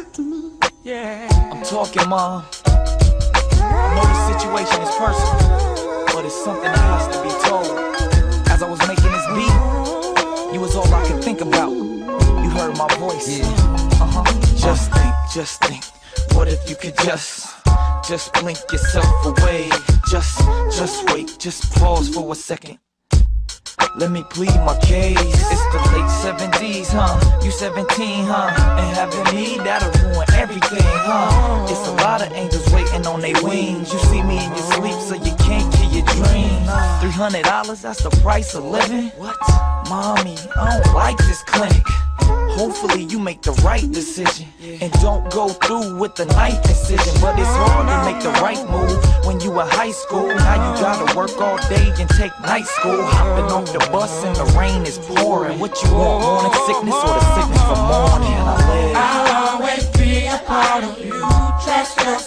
I'm talking, mom. I know the situation is personal, but it's something that has to be told. As I was making this beat, you was all I could think about. You heard my voice. Yeah. Uh-huh. Just think, just think. What if you could just, just blink yourself away? Just, just wait, just pause for a second. Let me plead my case. It's the late 70s, huh? You 17, huh? And having me, that'll ruin everything, huh? It's a lot of angels waiting on their wings. You see me in your sleep, so you can't kill your dreams. $300, that's the price of living? What? Mommy, I don't like this clinic. Hopefully you make the right decision and don't go through with the knife decision. But it's hard to make the right move when you in high school. Now you gotta work all day and take night school. Hopping off the bus and the rain is pouring. What you want, morning sickness or the sickness from morning? I'll always be a part of you. Trust your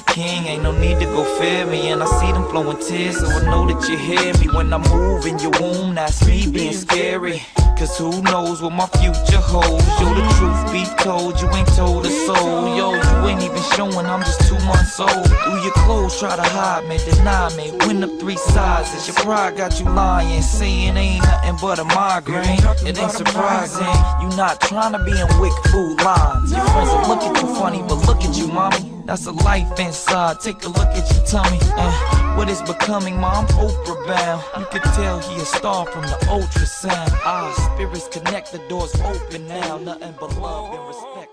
the king, ain't no need to go fear me. And I see them flowing tears, so I know that you hear me. When I move in your womb, that's me being scary. Cause who knows what my future holds? Yo, the truth be told, you ain't told a soul. Yo, you ain't even showing, I'm just two months old. Through your clothes, try to hide me, deny me. Win up three sizes, your pride got you lying. Saying ain't nothing but a migraine. It ain't surprising, you not trying to be in WIC food lines. Your friends will look at you funny, but look at you, mommy. That's a life inside. Take a look at your tummy. Uh, what is becoming, mom? Oprah bound. You can tell he a star from the ultrasound. Ah, spirits connect, the doors open now. Nothing but love and respect.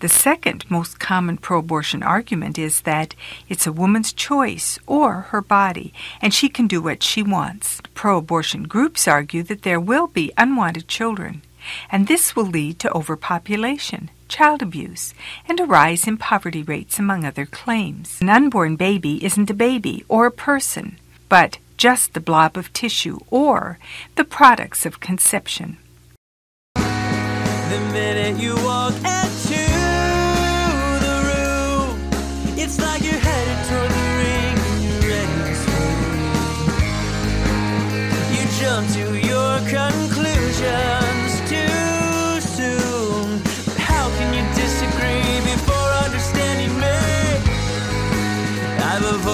The second most common pro abortion argument is that it's a woman's choice or her body, and she can do what she wants. Pro abortion groups argue that there will be unwanted children, and this will lead to overpopulation, child abuse, and a rise in poverty rates, among other claims. An unborn baby isn't a baby or a person, but just the blob of tissue or the products of conception.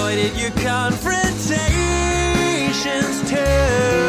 Avoided your confrontations too.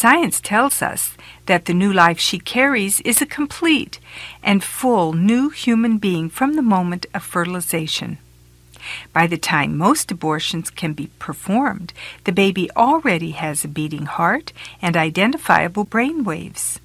Science tells us that the new life she carries is a complete and full new human being from the moment of fertilization. By the time most abortions can be performed, the baby already has a beating heart and identifiable brain waves.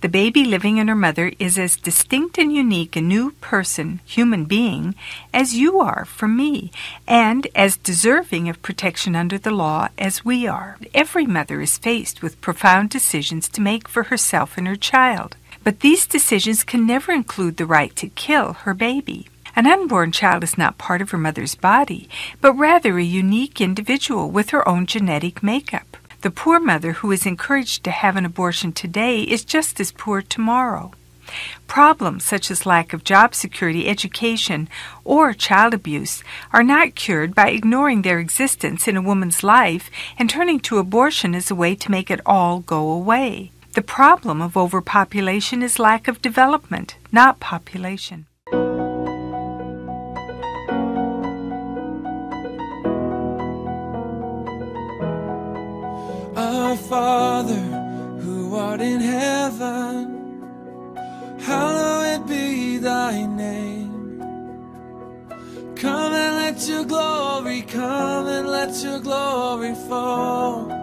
The baby living in her mother is as distinct and unique a new person, human being, as you are for me, and as deserving of protection under the law as we are. Every mother is faced with profound decisions to make for herself and her child, but these decisions can never include the right to kill her baby. An unborn child is not part of her mother's body, but rather a unique individual with her own genetic makeup. The poor mother who is encouraged to have an abortion today is just as poor tomorrow. Problems such as lack of job security, education, or child abuse are not cured by ignoring their existence in a woman's life and turning to abortion as a way to make it all go away. The problem of overpopulation is lack of development, not population. Our Father, who art in heaven, hallowed be thy name. Come and let your glory come and let your glory fall.